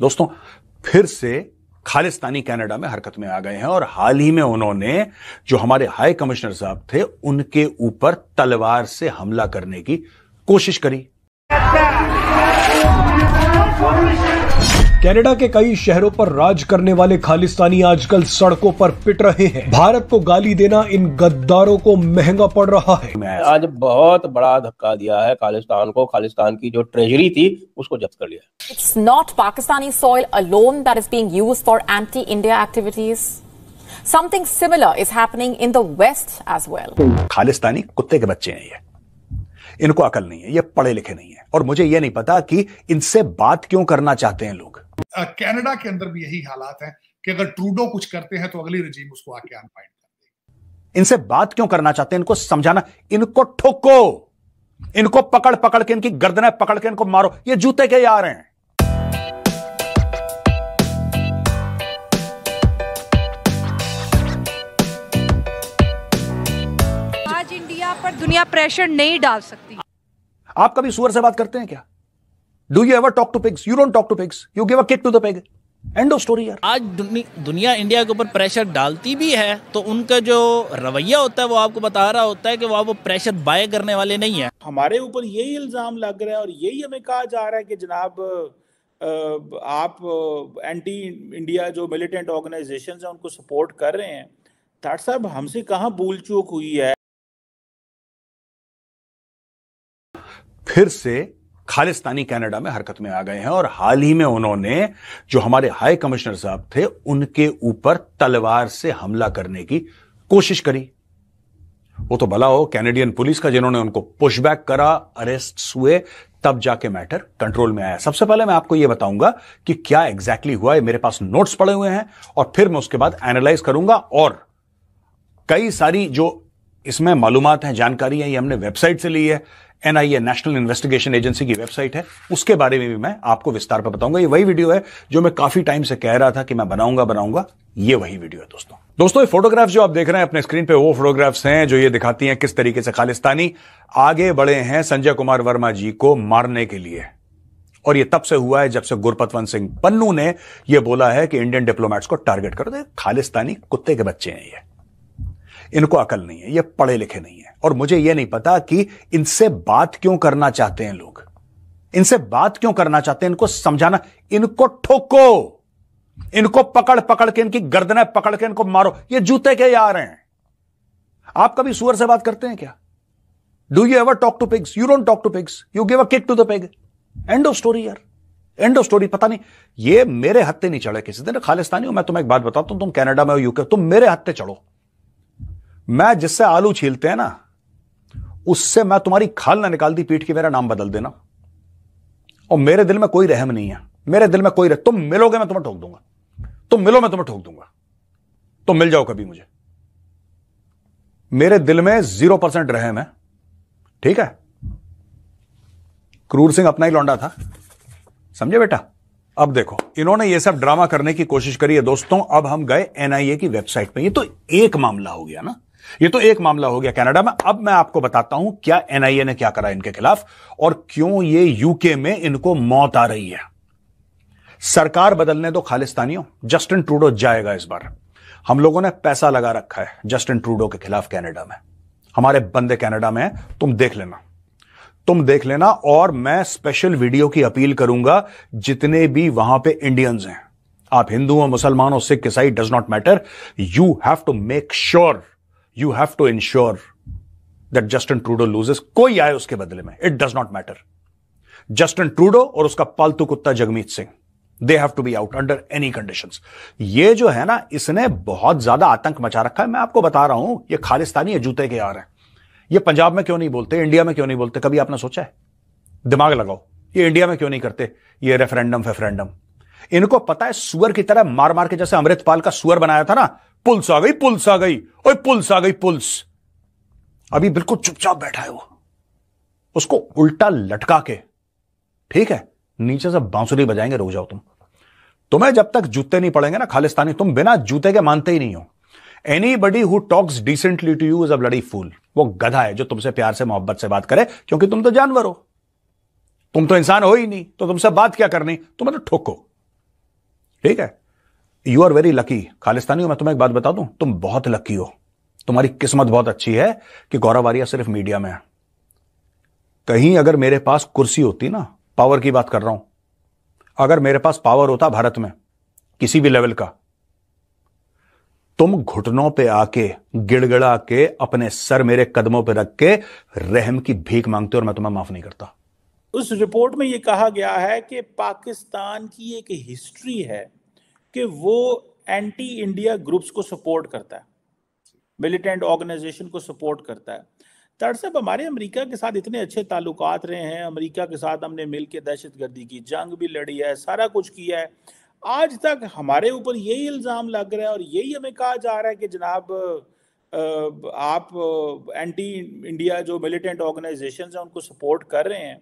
दोस्तों, फिर से खालिस्तानी कनाडा में हरकत में आ गए हैं और हाल ही में उन्होंने जो हमारे हाई कमिश्नर साहब थे, उनके ऊपर तलवार से हमला करने की कोशिश करी। कनाडा के कई शहरों पर राज करने वाले खालिस्तानी आजकल सड़कों पर पिट रहे हैं। भारत को गाली देना इन गद्दारों को महँगा पड़ रहा है। आज बहुत बड़ा धक्का दिया है खालिस्तान को। खालिस्तान की जो ट्रेजरी थी उसको जब्त कर लिया। It's not Pakistani soil alone that is being used for anti-India activities. Something similar is happening in the West as well. Khalistani कुत्ते के बच्चे हैं ये। इनको अकल नहीं है ये पढ़े लिखे नहीं है। और मुझे ये नहीं पता कि इनसे बात क्यों करना चाहते हैं लोग। कनाडा के अंदर भी यही हालात हैं कि अगर ट्रूडो कुछ करते हैं तो अगली रजीम उसको आके अनपाइंट कर इनसे बात क्यों करना चाहते हैं? इनको समझाना इनको ठोको। इनको पकड़ पकड़ के इनकी गर्दनें पकड़ के इनको मारो। ये जूते के यार हैं। आज इंडिया पर दुनिया प्रेशर नहीं डाल सकती। आप कभी सुअर से बात करते हैं क्या? Do you ever talk to pigs you don't talk to pigs you give a kick to the pig end of story यार आज दुनि, दुनिया इंडिया के ऊपर प्रेशर डालती भी है तो उनका जो रवैया होता है वो आपको बता रहा होता है कि वो प्रेशर बाय करने वाले नहीं है। हमारे ऊपर यही इल्ज़ाम लग रहा है और यही हमें कहा जा रहा है कि जनाब आप एंटी इंडिया जो मिलिटेंट ऑर्गेनाइजेशन हैं उनको सपोर्ट कर रहे हैं। ठाट साहब हमसे कहाँ भूल चूक हुई है? फिर से खालिस्तानी कनाडा में हरकत में आ गए हैं और हाल ही में उन्होंने जो हमारे हाई कमिश्नर साहब थे, उनके ऊपर तलवार से हमला करने की कोशिश करी। वो तो भला हो, कैनेडियन पुलिस का जिन्होंने उनको पुशबैक करा अरेस्ट हुए, तब जाके मैटर कंट्रोल में आया। सबसे पहले मैं आपको यह बताऊँगा कि क्या एग्जैक्टली exactly हुआ है मेरे पास नोट्स पड़े हुए हैं, और फिर मैं उसके बाद एनालाइज करूँगा, और कई सारी जो इसमें मालूमात हैं, जानकारी है, ये हमने वेबसाइट से ली है। एनआईए नेशनल इन्वेस्टिगेशन एजेंसी की वेबसाइट है। उसके बारे में भी मैं आपको विस्तार पर बताऊँगा। ये वही वीडियो है जो मैं काफ़ी टाइम से कह रहा था कि मैं बनाऊँगा बनाऊँगा। ये वही वीडियो है दोस्तों। दोस्तों, ये फोटोग्राफ्स जो आप देख रहे हैं, अपने स्क्रीन पे वो फोटोग्राफ्स हैं जो ये दिखाती हैं किस तरीके से खालिस्तानी आगे बढ़े हैं संजय कुमार वर्मा जी को मारने के लिए। और ये तब से हुआ है जब से गुरपतवंत सिंह पन्नू ने यह बोला है कि इंडियन डिप्लोमेट्स को टारगेट कर। दे खालिस्तानी कुत्ते के बच्चे हैं ये। इनको अकल नहीं है, ये पढ़े लिखे नहीं है। और मुझे यह नहीं पता कि इनसे बात क्यों करना चाहते हैं लोग। इनसे बात क्यों करना चाहते हैं? इनको समझाना, इनको ठोको। इनको पकड़ पकड़ के इनकी गर्दनें पकड़ के इनको मारो। ये जूते के यार हैं। आप कभी सुअर से बात करते हैं क्या? Do you ever talk to pigs you don't talk to pigs you give a kick to the pig end of story यार। एंड ऑफ़ स्टोरी पता नहीं। ये मेरे हत्ते नहीं चढ़े किसी दिन। खालिस्तानी हो मैं तुम्हें एक बात बताता हूँ, तुम कनाडा में हो यूके तुम मेरे हत्ते चढ़ो। मैं जिससे आलू छीलते हैं ना, उससे मैं तुम्हारी खाल ना निकाल दी पीठ की, मेरा नाम बदल देना। और मेरे दिल में कोई रहम नहीं है। मेरे दिल में कोई रह तुम मिलोगे, मैं तुम्हें ठोक दूँगा। तुम मिलो, मैं तुम्हें ठोक दूँगा। तुम मिल जाओ कभी मुझे। मेरे दिल में ज़ीरो परसेंट रहम है। ठीक है? क्रूर सिंह अपना ही लौंडा था। समझे बेटा? अब देखो, इन्होंने ये सब ड्रामा करने की कोशिश करी है दोस्तों। अब हम गए एनआईए की वेबसाइट पे। ये तो एक मामला हो गया ना। ये तो एक मामला हो गया कनाडा में। अब मैं आपको बताता हूँ क्या एनआईए ने क्या करा इनके खिलाफ और क्यों ये यूके में इनको मौत आ रही है। सरकार बदलने दो खालिस्तानियों। जस्टिन ट्रूडो जाएगा इस बार। हम लोगों ने पैसा लगा रखा है जस्टिन ट्रूडो के खिलाफ कनाडा में। हमारे बंदे कनाडा में तुम देख लेना। तुम देख लेना और मैं स्पेशल वीडियो की अपील करूँगा, जितने भी वहाँ पे इंडियंस हैं। आप हिंदू हो, मुसलमान हो, सिख, ईसाई does not matter you have to make sure you have to ensure that Justin Trudeau loses कोई आए उसके बदले में। It does not matter Justin Trudeau और उसका पालतू कुत्ता Jagmeet Singh they have to be out under any condition ये जो है ना, इसने बहुत ज़्यादा आतंक मचा रखा है। मैं आपको बता रहा हूँ, ये खालिस्तानी है जूते के यार है। ये पंजाब में क्यों नहीं बोलते? इंडिया में क्यों नहीं बोलते? कभी आपने सोचा है? दिमाग लगाओ। ये इंडिया में क्यों नहीं करते? ये रेफरेंडम फेफरेंडम। इनको पता है, सुअर की तरह मार मार के जैसे अमृतपाल का सुअर बनाया था ना पुल्स आ गई, पुल्स आ गई। पुल्स आ गई, पुल्स। अभी बिल्कुल चुपचाप बैठा है वो। उसको उल्टा लटका के, ठीक है, नीचे से बांसुरी बजाएँगे, रुक जाओ तुम। तुम्हें जब तक जूते नहीं पड़ेंगे ना, खालिस्तानी, तुम बिना जूते के मानते ही नहीं हो। Anybody who talks decently to you is a bloody fool वो गधा है जो तुमसे प्यार से, मोहब्बत से बात करे, क्योंकि तुम तो जानवर हो। तुम तो इंसान हो ही नहीं तो तुमसे बात क्या करनी? तुम्हें तो ठोको। ठीक है? You are very lucky Khalistani हो मैं तुम्हें एक बात बता दूँ, तुम बहुत लकी हो। तुम्हारी किस्मत बहुत अच्छी है कि गौरव आर्या सिर्फ़ मीडिया में है। कहीं अगर मेरे पास कुर्सी होती ना पावर की बात कर रहा हूँ, अगर मेरे पास पावर होता भारत में, किसी भी लेवल का, तुम घुटनों पे आके, गिड़गिड़ा के अपने सर मेरे कदमों पे रख के रहम की भीख मांगते और मैं तुम्हें माफ़ नहीं करता। उस रिपोर्ट में यह कहा गया है कि पाकिस्तान की एक हिस्ट्री है कि वो एंटी इंडिया ग्रुप्स को सपोर्ट करता है। मिलिटेंट ऑर्गेनाइजेशन को सपोर्ट करता है। तर साहब, हमारे अमेरिका के साथ इतने अच्छे ताल्लुकात रहे हैं। अमेरिका के साथ हमने मिल के दहशत गर्दी की, जंग भी लड़ी है, सारा कुछ किया है। आज तक हमारे ऊपर यही इल्ज़ाम लग रहा है और यही हमें कहा जा रहा है कि जनाब आप एंटी इंडिया जो मिलिटेंट ऑर्गेनाइजेशन हैं, उनको सपोर्ट कर रहे हैं।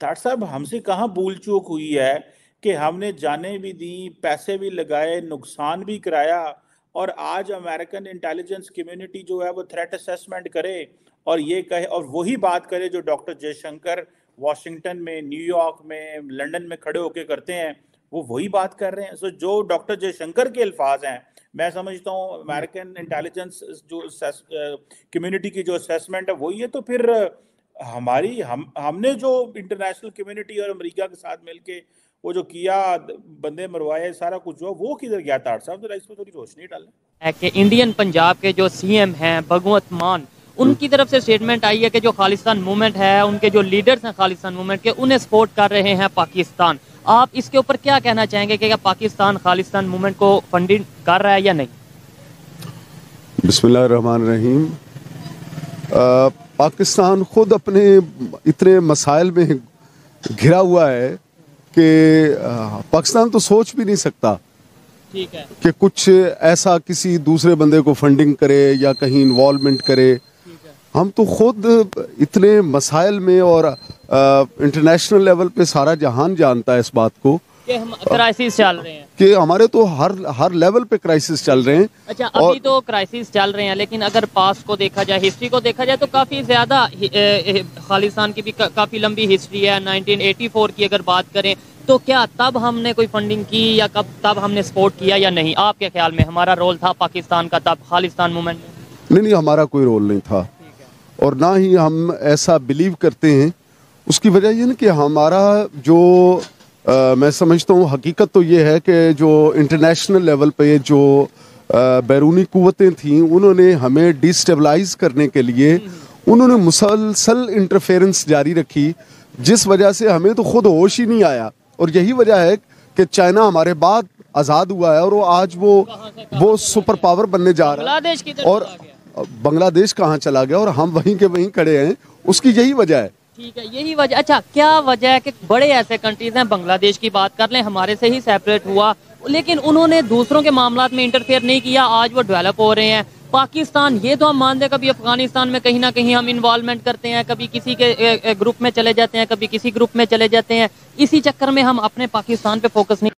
ठाट साहब, हमसे कहाँ भूल चूक हुई है कि हमने जाने भी दी पैसे भी लगाए नुकसान भी कराया और आज अमेरिकन इंटेलिजेंस कम्युनिटी जो है वो थ्रेट असेसमेंट करे और ये कहे और वही बात करे जो डॉक्टर जयशंकर वाशिंगटन में न्यूयॉर्क में लंदन में खड़े होकर करते हैं वो वही बात कर रहे हैं। सो जो डॉक्टर जयशंकर के अल्फाज हैं मैं समझता हूँ अमेरिकन इंटेलिजेंस जो कम्युनिटी की जो असेसमेंट है वही है तो फिर हमारी हम हमने जो इंटरनेशनल कम्युनिटी और अमेरिका के साथ मिलके वो जो किया बंदे मरवाए सारा कुछ जो वो किधर गया? तार साहब जरा इस पर थोड़ी रोशनी डालें। कि इंडियन पंजाब के जो सीएम हैं भगवंत मान उनकी तरफ़ से स्टेटमेंट आई है कि जो खालिस्तान मूवमेंट है उनके जो लीडर्स हैं खालिस्तान मूवमेंट के उन्हें सपोर्ट कर रहे हैं पाकिस्तान आप इसके ऊपर क्या कहना चाहेंगे कि क्या पाकिस्तान खालिस्तान मूवमेंट को फंडिंग कर रहा है या नहीं? बिस्मिल्लाह रहमान रहीम पाकिस्तान खुद अपने इतने मसाइल में घिरा हुआ है कि पाकिस्तान तो सोच भी नहीं सकता ठीक है। कि कुछ ऐसा किसी दूसरे बंदे को फंडिंग करे या कहीं इन्वॉल्वमेंट करे। हम तो खुद इतने मसाइल में और इंटरनेशनल लेवल पे सारा जहान जानता है इस बात को। कि हम क्राइसिस चल रहे हैं। कि हमारे तो हर हर लेवल पे क्राइसिस चल रहे हैं अच्छा अभी तो क्राइसिस चल रहे हैं लेकिन अगर पास को देखा जाए हिस्ट्री को देखा जाए तो काफ़ी ज़्यादा खालिस्तान की भी का, काफ़ी लंबी हिस्ट्री है। 1984 की अगर बात करें तो क्या तब हमने कोई फंडिंग की या कब तब हमने सपोर्ट किया या नहीं? आपके ख्याल में हमारा रोल था पाकिस्तान का तब खालिस्तान मूवमेंट में? नहीं नहीं हमारा कोई रोल नहीं था। और ना ही हम ऐसा बिलीव करते हैं उसकी वजह ये ना कि हमारा जो आ, मैं समझता हूँ हकीकत तो ये है कि जो इंटरनेशनल लेवल पे जो बैरूनी कुतें थीं उन्होंने हमें डिस्टेबलाइज करने के लिए उन्होंने मुसलसल इंटरफेरेंस जारी रखी जिस वजह से हमें तो खुद होश ही नहीं आया। और यही वजह है कि चाइना हमारे बाद आज़ाद हुआ है और वो आज वो वो सुपर पावर बनने जा रहा है। और बांग्लादेश कहाँ चला गया? और हम वहीं के वहीं खड़े हैं। उसकी यही वजह है। ठीक है, यही वजह अच्छा क्या वजह है कि बड़े ऐसे कंट्रीज़ हैं, बांग्लादेश की बात कर लें, हमारे से ही सेपरेट हुआ। लेकिन उन्होंने दूसरों के मामला में इंटरफेयर नहीं किया, आज वो डेवलप हो रहे हैं। पाकिस्तान, ये तो हम मानते हैं, कभी अफ़गानिस्तान में कहीं ना कहीं हम इन्वॉल्वमेंट करते हैं, कभी किसी के ग्रुप में चले जाते हैं, कभी किसी ग्रुप में चले जाते हैं। इसी चक्कर में हम अपने पाकिस्तान पे फोकस नहीं